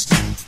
It's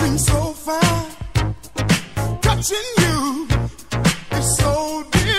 seems so fine. Touching you is so divine.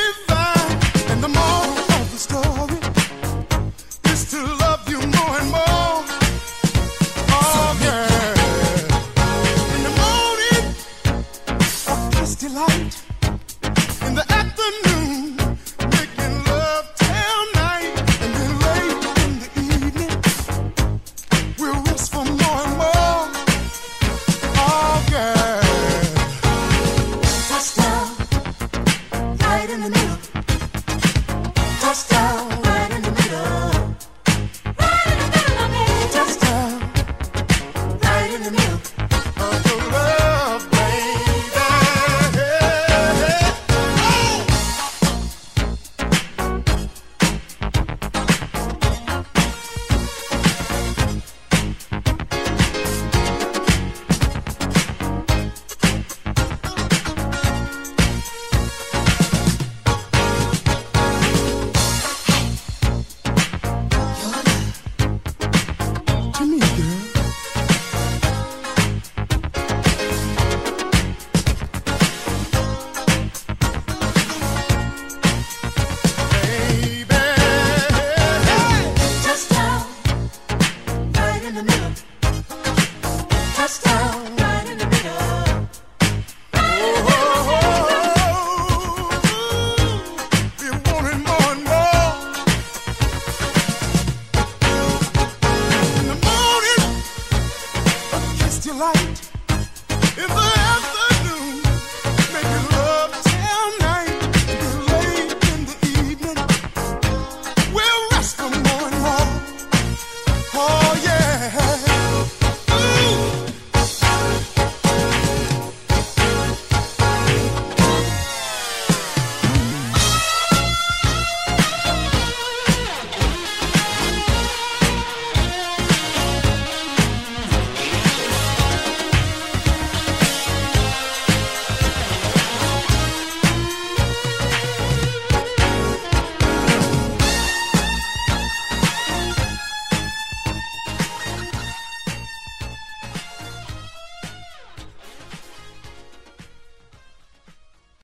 In